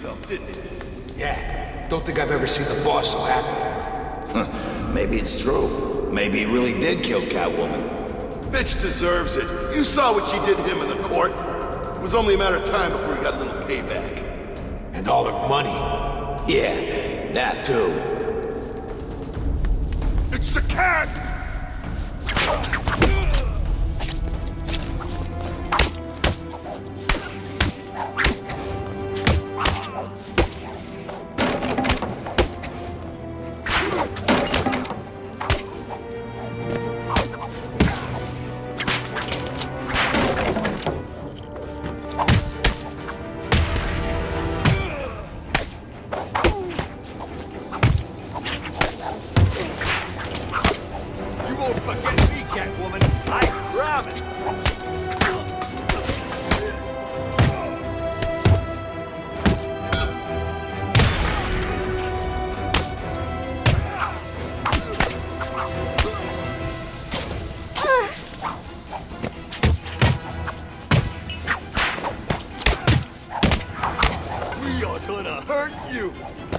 himself, didn't he? Yeah. Don't think I've ever seen the boss so happy. Maybe it's true. Maybe he really did kill Catwoman. Bitch deserves it. You saw what she did to him in the court. It was only a matter of time before he got a little payback. And all the money. Yeah, that too. It's the cat! You won't forget me, Catwoman. I promise. Gonna hurt you.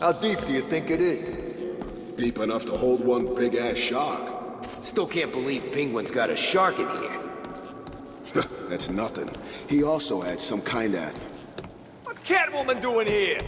How deep do you think it is? Deep enough to hold one big-ass shark. Still can't believe Penguin's got a shark in here. That's nothing. He also had some kind of... What's Catwoman doing here?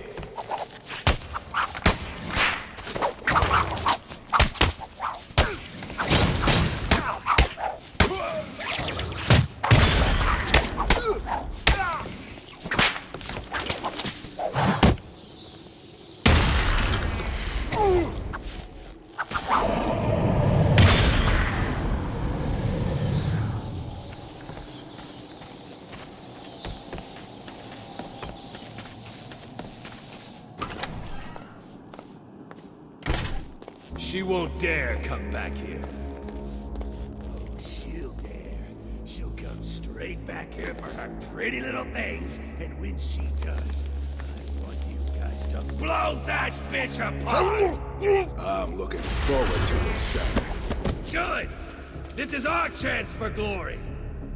She won't dare come back here. Oh, she'll dare. She'll come straight back here for her pretty little things. And when she does, I want you guys to blow that bitch apart! I'm looking forward to it, son. Good! This is our chance for glory.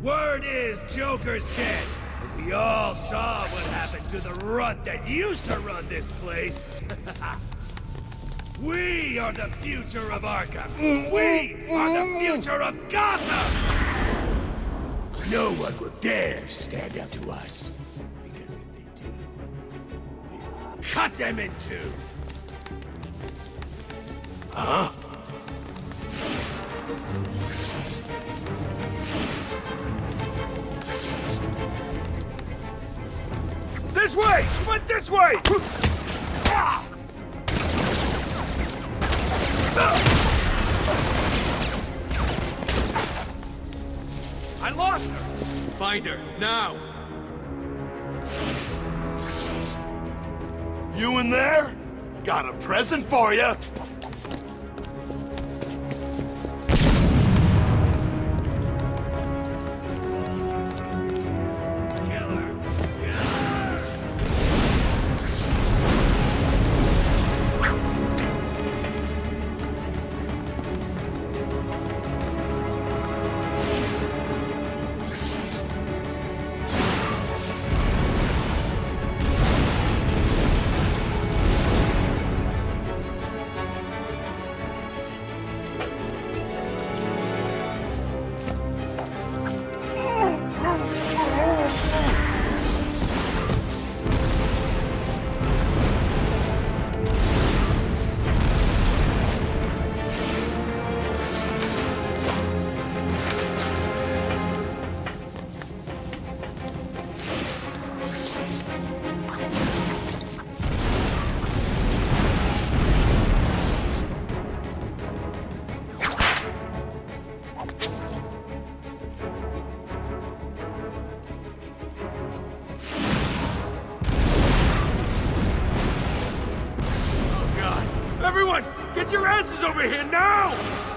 Word is Joker's dead. And we all saw what happened to the runt that used to run this place. we are the future of Arkham. We are the future of Gotham! No one will dare stand up to us. Because if they do, we'll cut them in two. Huh? This way! She went this way! Ah! Lost her! Find her, now! You in there? Got a present for you. Everyone, get your asses over here now!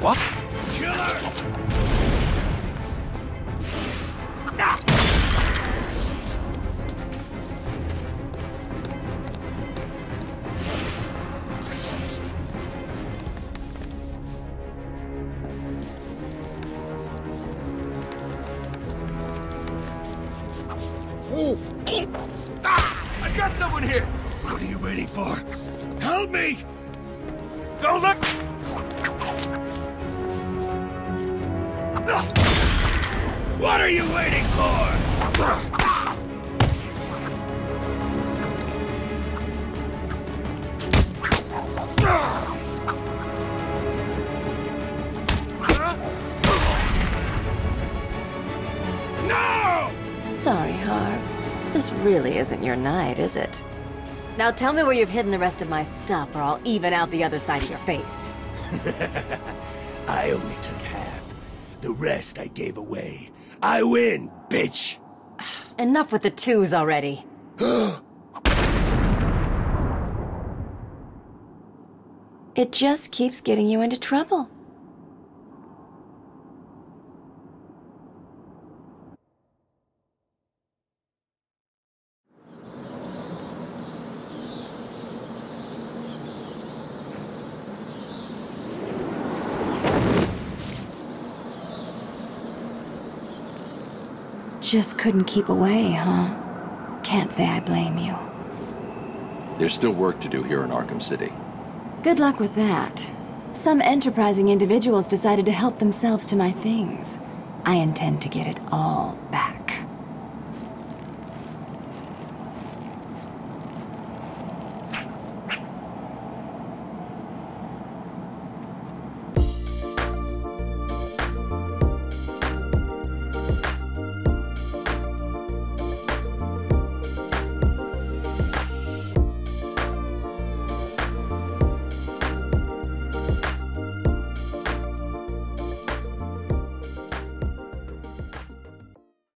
What? Ah! I got someone here! What are you waiting for? Help me! Don't look! What are you waiting for? No! Sorry, Harv. This really isn't your night, is it? Now tell me where you've hidden the rest of my stuff, or I'll even out the other side of your face. I only took half. The rest I gave away. I win, bitch! Enough with the twos already. it just keeps getting you into trouble. Just couldn't keep away, huh? Can't say I blame you. There's still work to do here in Arkham City. Good luck with that. Some enterprising individuals decided to help themselves to my things. I intend to get it all back.